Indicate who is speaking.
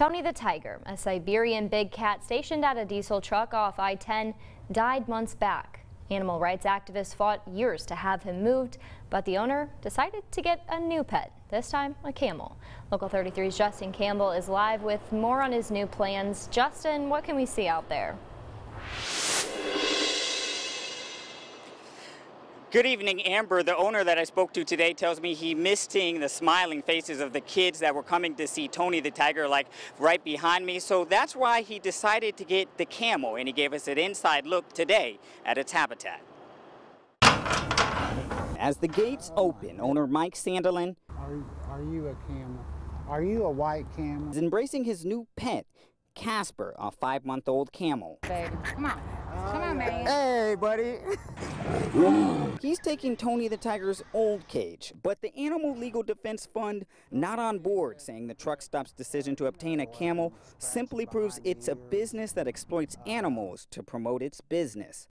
Speaker 1: Tony the Tiger, a Siberian big cat stationed at a diesel truck off I-10, died months back. Animal rights activists fought years to have him moved, but the owner decided to get a new pet, this time a camel. Local 33's Justin Campbell is live with more on his new plans. Justin, what can we see out there?
Speaker 2: Good evening, Amber. The owner that I spoke to today tells me he missed seeing the smiling faces of the kids that were coming to see Tony the Tiger, like right behind me. So that's why he decided to get the camel, and he gave us an inside look today at its habitat. As the gates open, owner Mike Sandlin
Speaker 3: Are, are you a camel? Are you a white camel?
Speaker 2: is embracing his new pet, Casper, a five-month-old camel.
Speaker 4: baby. Come on. Come on, man.
Speaker 3: Hey, buddy.
Speaker 2: He's taking Tony the Tiger's old cage, but the Animal Legal Defense Fund not on board, saying the truck stop's decision to obtain a camel simply proves it's a business that exploits animals to promote its business.